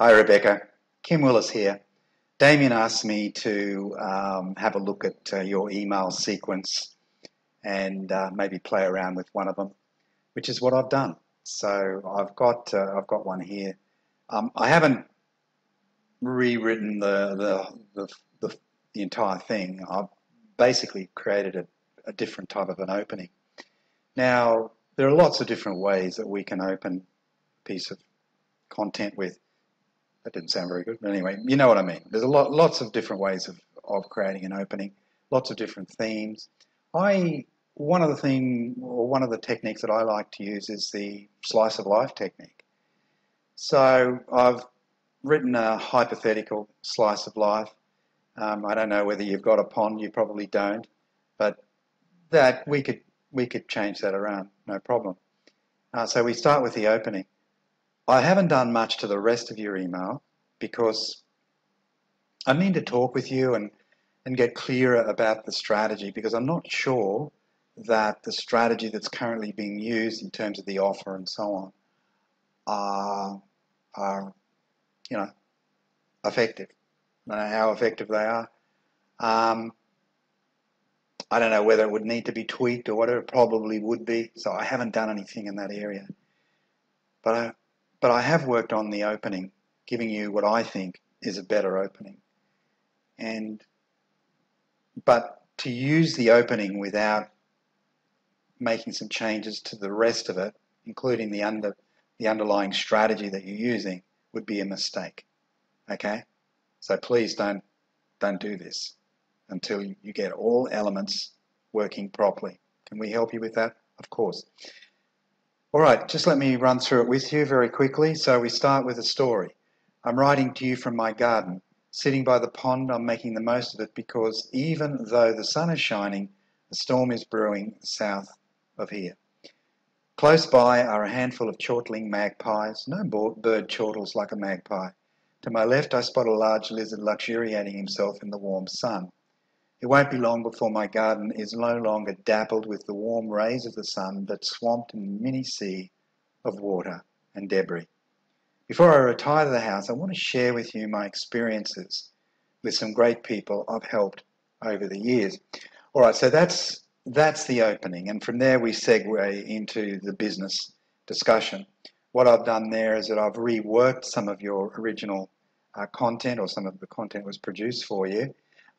Hi, Rebecca. Kim Willis here. Damien asked me to um, have a look at uh, your email sequence and uh, maybe play around with one of them, which is what I've done. So I've got uh, I've got one here. Um, I haven't rewritten the the, the the, the entire thing. I've basically created a, a different type of an opening. Now there are lots of different ways that we can open a piece of content with. That didn't sound very good, but anyway, you know what I mean. There's a lot, lots of different ways of, of creating an opening, lots of different themes. I one of the thing or one of the techniques that I like to use is the slice of life technique. So I've written a hypothetical slice of life. Um, I don't know whether you've got a pond, you probably don't, but that we could we could change that around, no problem. Uh, so we start with the opening. I haven't done much to the rest of your email because I need to talk with you and, and get clearer about the strategy because I'm not sure that the strategy that's currently being used in terms of the offer and so on are, are you know, effective. I don't know how effective they are. Um, I don't know whether it would need to be tweaked or whatever. It probably would be. So I haven't done anything in that area. But I, but I have worked on the opening, giving you what I think is a better opening. And but to use the opening without making some changes to the rest of it, including the under the underlying strategy that you're using, would be a mistake. Okay? So please don't don't do this until you get all elements working properly. Can we help you with that? Of course. All right, just let me run through it with you very quickly. So we start with a story. I'm writing to you from my garden. Sitting by the pond, I'm making the most of it because even though the sun is shining, a storm is brewing south of here. Close by are a handful of chortling magpies. No bird chortles like a magpie. To my left, I spot a large lizard luxuriating himself in the warm sun. It won't be long before my garden is no longer dappled with the warm rays of the sun, but swamped in a mini sea of water and debris. Before I retire to the house, I want to share with you my experiences with some great people I've helped over the years. All right, so that's that's the opening, and from there we segue into the business discussion. What I've done there is that I've reworked some of your original uh, content, or some of the content was produced for you,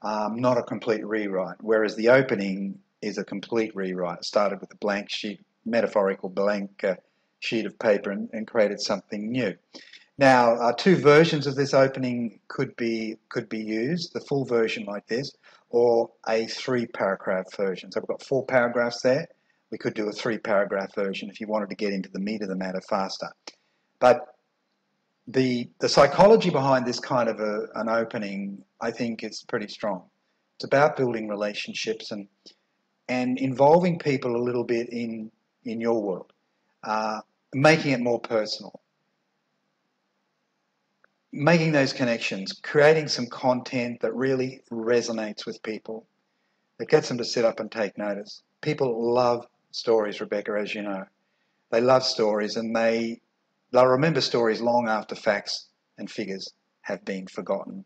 um, not a complete rewrite. Whereas the opening is a complete rewrite. It started with a blank sheet, metaphorical blank uh, sheet of paper, and, and, created something new. Now, uh, two versions of this opening could be could be used: the full version like this, or a three paragraph version. So we've got four paragraphs there. We could do a three paragraph version if you wanted to get into the meat of the matter faster. But the the psychology behind this kind of a, an opening, I think, is pretty strong. It's about building relationships and and involving people a little bit in in your world, uh, making it more personal, making those connections, creating some content that really resonates with people, that gets them to sit up and take notice. People love stories, Rebecca, as you know. They love stories and they They'll remember stories long after facts and figures have been forgotten.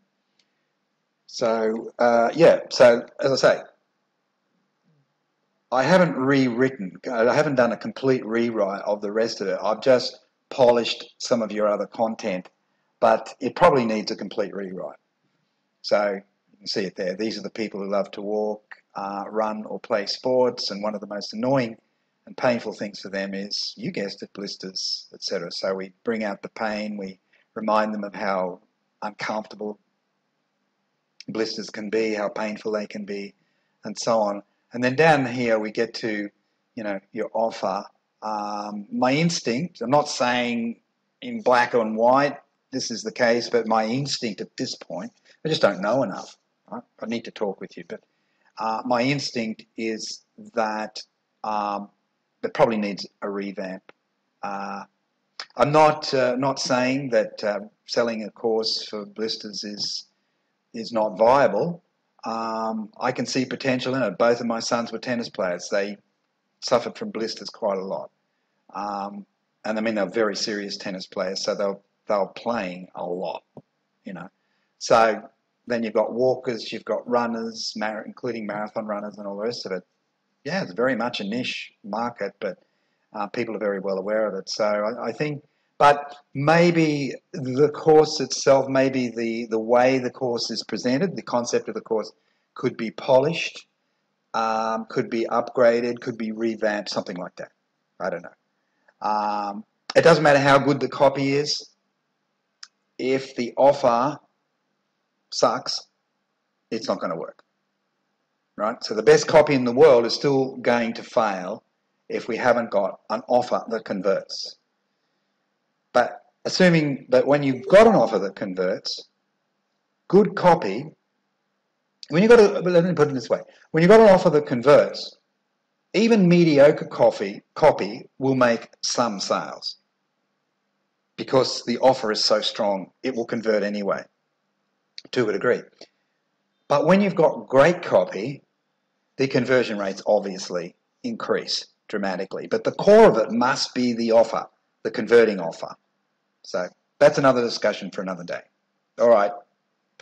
So, uh, yeah, so as I say, I haven't rewritten, I haven't done a complete rewrite of the rest of it. I've just polished some of your other content, but it probably needs a complete rewrite. So you can see it there. These are the people who love to walk, uh, run, or play sports, and one of the most annoying and painful things for them is, you guessed it, blisters, etc. So we bring out the pain, we remind them of how uncomfortable blisters can be, how painful they can be, and so on. And then down here we get to, you know, your offer. Um, my instinct, I'm not saying in black and white this is the case, but my instinct at this point, I just don't know enough. Right? I need to talk with you, but uh, my instinct is that um, that probably needs a revamp. Uh, I'm not uh, not saying that uh, selling a course for blisters is is not viable. Um, I can see potential in it. Both of my sons were tennis players. They suffered from blisters quite a lot, um, and I mean they're very serious tennis players. So they're they were playing a lot, you know. So then you've got walkers, you've got runners, including marathon runners and all the rest of it. Yeah, it's very much a niche market, but uh, people are very well aware of it. So I, I, think, but maybe the course itself, maybe the, the way the course is presented, the concept of the course could be polished, um, could be upgraded, could be revamped, something like that. I don't know. Um, it doesn't matter how good the copy is. If the offer sucks, it's not going to work. Right? So the best copy in the world is still going to fail if we haven't got an offer that converts. But assuming that when you've got an offer that converts, good copy, when you've got a, let me put it this way, when you've got an offer that converts, even mediocre coffee, copy will make some sales because the offer is so strong, it will convert anyway to a degree. But when you've got great copy, the conversion rates obviously increase dramatically. But the core of it must be the offer, the converting offer. So that's another discussion for another day. All right.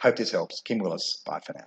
Hope this helps. Kim Willis. Bye for now.